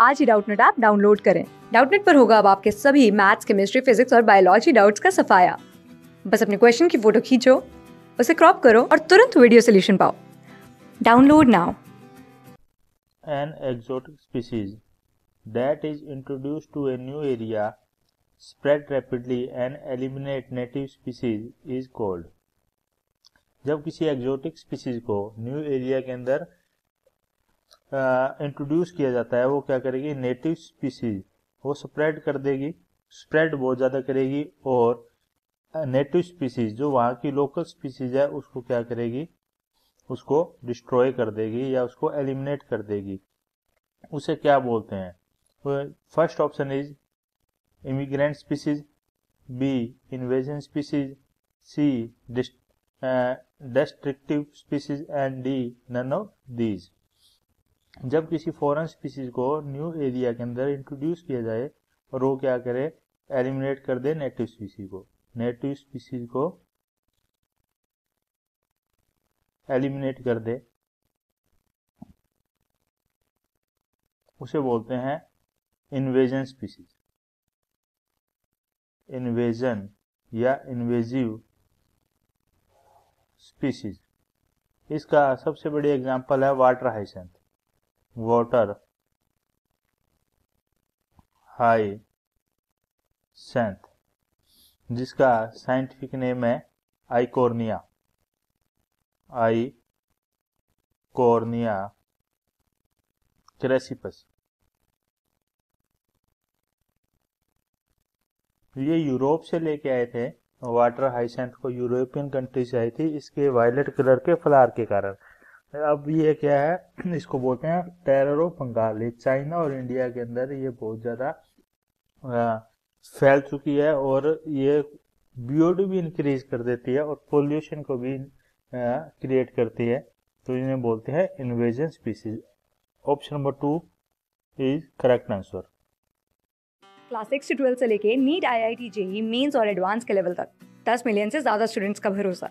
आज ही Doubtnut app download करें। डाउटनेट पर होगा अब आपके सभी मैथ्स, केमिस्ट्री, फिजिक्स और बायोलॉजी डाउट्स का सफाया। बस अपने क्वेश्चन की फ़ोटो खींचो, उसे क्रॉप करो और तुरंत वीडियो सोल्यूशन पाओ। Download now. An exotic species that is introduced to a new area spread rapidly and eliminate native species is called. जब किसी एक्जोटिक स्पीसीज को न्यू एरिया के अंदर इंट्रोड्यूस किया जाता है, वो क्या करेगी? नेटिव स्पीसीज वो स्प्रेड कर देगी स्प्रेड बहुत ज़्यादा करेगी और नेटिव स्पीसीज जो वहाँ की लोकल स्पीसीज है, उसको क्या करेगी? उसको डिस्ट्रॉय कर देगी या उसको एलिमिनेट कर देगी। उसे क्या बोलते हैं? First option is immigrant species B invasion species C destructive species and D none of these जब किसी फॉरेन स्पीसीज को न्यू एरिया के अंदर इंट्रोड्यूस किया जाए, और वो क्या करे? एलिमिनेट कर दे नेटिव स्पीसीज को। नेटिव स्पीसीज को एलिमिनेट कर दे। उसे बोलते हैं इन्वेजन स्पीसीज इन्वेजन या इन्वेजिव स्पीसीज इसका सबसे बड़ी एग्जांपल है water hyacinth. Water hyacinth जिसका साइंटिफिक नेम है आइकोर्निया आई कोर्निया क्रेसिपस ये यूरोप से लेके आए थे वाटर हाइसेंथ को यूरोपियन कंट्री से आई थी, इसके वायलेट कलर के फ्लावर के कारण। अब ये क्या है? इसको बोलते हैं टेरर बंगाल चाइना और इंडिया के अंदर ये बहुत ज़्यादा फैल चुकी है और ये बीओडी भी इंक्रीज कर देती है और पोल्यूशन को भी क्रिएट करती है। तो इन्हें बोलते हैं invasion species option number two is correct answer class six से से लेके NEET I I T JEE mains और एडवांस के लेवल तक। दस मिलियन से ज़्यादा स्टूडेंट्स का भरोसा।